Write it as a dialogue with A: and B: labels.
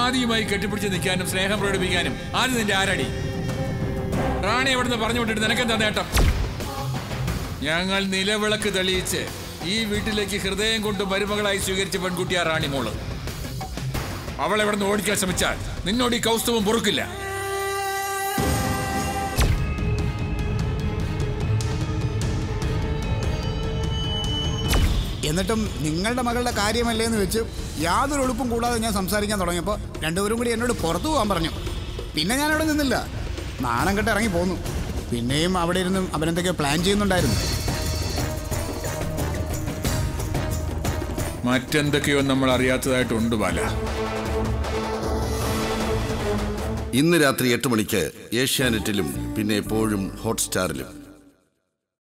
A: ആദ്യമായി കെട്ടിപ്പിടിച്ച് നിൽക്കാനും സ്നേഹം പ്രകടിപ്പിക്കാനും ആദ്യം നിന്റെ ആരടി? റാണി എവിടുന്ന് പറഞ്ഞു വിട്ടിട്ട് നിനക്കെന്താ നേട്ടം? ഞങ്ങൾ നിലവിളക്ക് തെളിയിച്ച് ഈ വീട്ടിലേക്ക് ഹൃദയം കൊണ്ട് മരുമകളായി സ്വീകരിച്ച പെൺകുട്ടിയാ റാണി മോൾ അവളെ ഇവിടുന്ന് ഓടിക്കാൻ ശ്രമിച്ചാൽ നിന്നോട് ഈ കൗസ്തവം പൊറുക്കില്ല.
B: എന്നിട്ടും നിങ്ങളുടെ മകളുടെ കാര്യമല്ലേ എന്ന് വെച്ച് യാതൊരു എളുപ്പം കൂടാതെ ഞാൻ സംസാരിക്കാൻ തുടങ്ങിയപ്പോൾ രണ്ടുപേരും കൂടി എന്നോട് പുറത്തു പോകാൻ പറഞ്ഞു. പിന്നെ ഞാൻ അവിടെ നിന്നില്ല. നാണം കെട്ട് ഇറങ്ങി പോന്നു. പിന്നെയും അവിടെ ഇരുന്ന് അവരെന്തൊക്കെയോ പ്ലാൻ ചെയ്യുന്നുണ്ടായിരുന്നു.
A: മറ്റെന്തൊക്കെയോ നമ്മൾ അറിയാത്തതായിട്ടുണ്ട് ബാല.
C: ഇന്ന് രാത്രി എട്ട് മണിക്ക് ഏഷ്യാനെറ്റിലും പിന്നെ എപ്പോഴും ഹോട്ട്സ്റ്റാറിലും.